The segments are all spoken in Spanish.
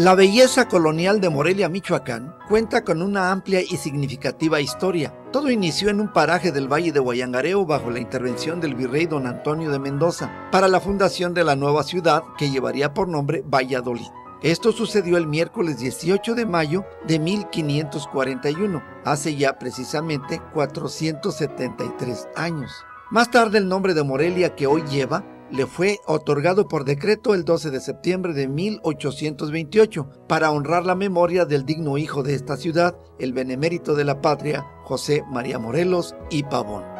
La belleza colonial de Morelia, Michoacán, cuenta con una amplia y significativa historia. Todo inició en un paraje del Valle de Guayangareo bajo la intervención del virrey don Antonio de Mendoza para la fundación de la nueva ciudad que llevaría por nombre Valladolid. Esto sucedió el miércoles 18 de mayo de 1541, hace ya precisamente 473 años. Más tarde el nombre de Morelia que hoy lleva le fue otorgado por decreto el 12 de septiembre de 1828 para honrar la memoria del digno hijo de esta ciudad, el benemérito de la patria, José María Morelos y Pavón.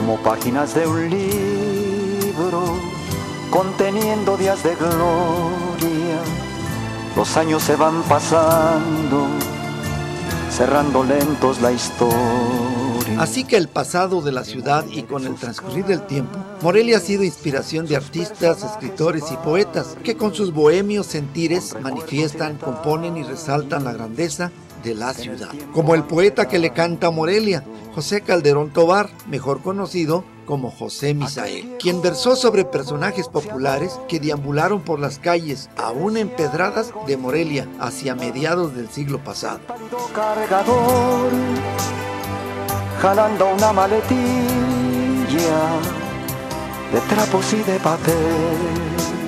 Como páginas de un libro conteniendo días de gloria. Los años se van pasando, cerrando lentos la historia. Así que el pasado de la ciudad y con el transcurrir del tiempo, Morelia ha sido inspiración de artistas, escritores y poetas que con sus bohemios sentires manifiestan, componen y resaltan la grandeza de la ciudad. Como el poeta que le canta a Morelia, José Calderón Tobar, mejor conocido como José Misael, quien versó sobre personajes populares que deambularon por las calles, aún empedradas de Morelia, hacia mediados del siglo pasado. Cargador, jalando una maletilla de trapos y de papel.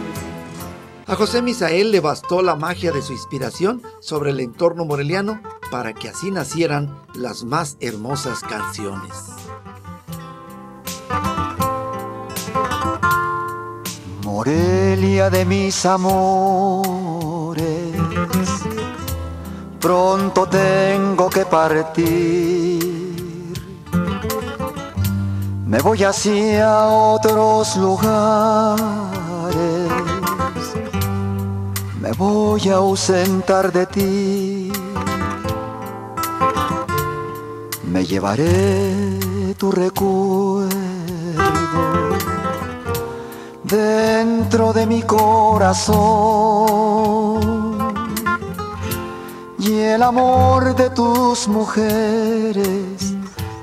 A José Misael le bastó la magia de su inspiración sobre el entorno moreliano para que así nacieran las más hermosas canciones. Morelia de mis amores, pronto tengo que partir. Me voy hacia otros lugares me voy a ausentar de ti. Me llevaré tu recuerdo dentro de mi corazón y el amor de tus mujeres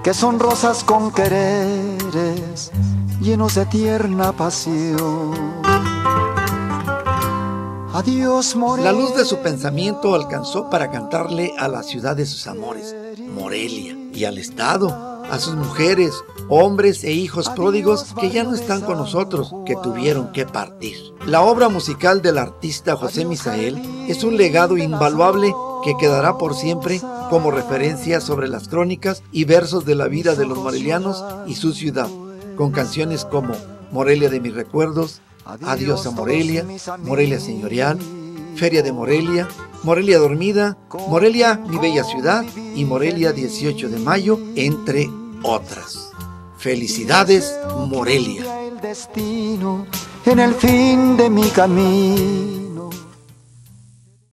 que son rosas con quereres llenos de tierna pasión. Adiós, La luz de su pensamiento alcanzó para cantarle a la ciudad de sus amores, Morelia, y al Estado, a sus mujeres, hombres e hijos pródigos que ya no están con nosotros, que tuvieron que partir. La obra musical del artista José Misael es un legado invaluable que quedará por siempre como referencia sobre las crónicas y versos de la vida de los morelianos y su ciudad, con canciones como Morelia de mis recuerdos, Adiós a Morelia, Morelia Señorial, Feria de Morelia, Morelia Dormida, Morelia Mi Bella Ciudad y Morelia 18 de Mayo, entre otras. Felicidades, Morelia. El destino en el fin de mi camino